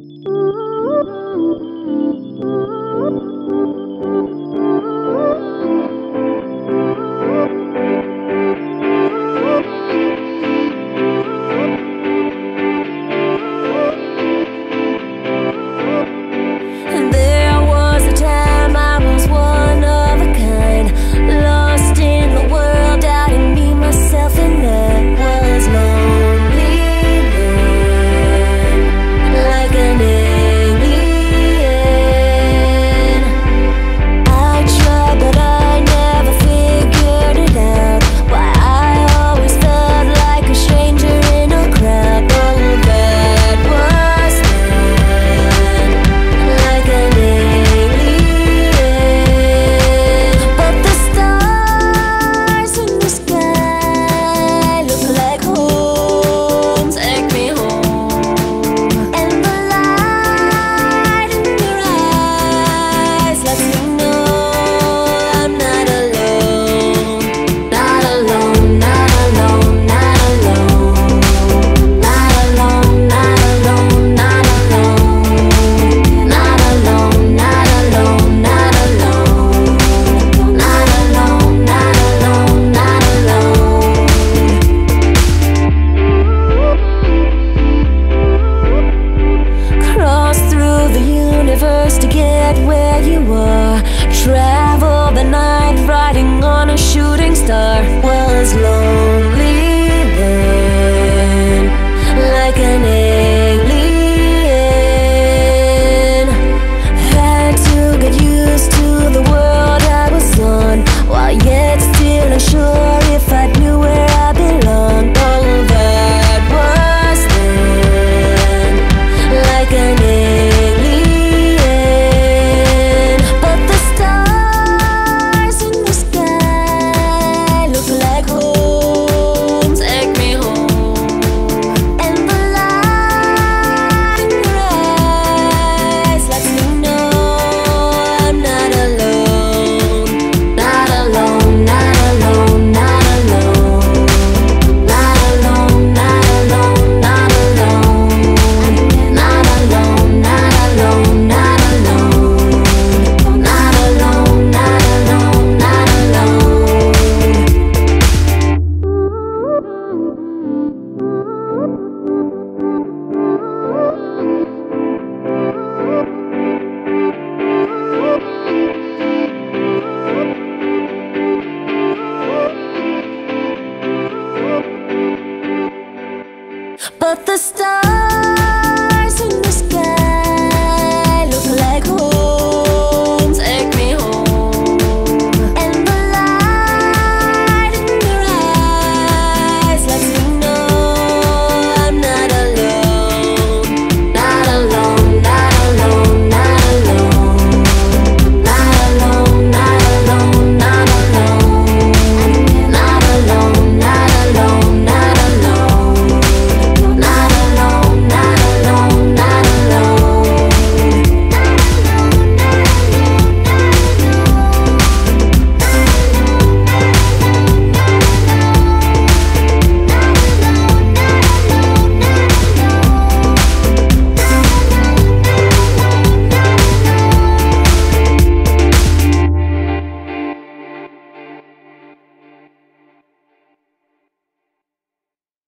Ooh. Like an but the stars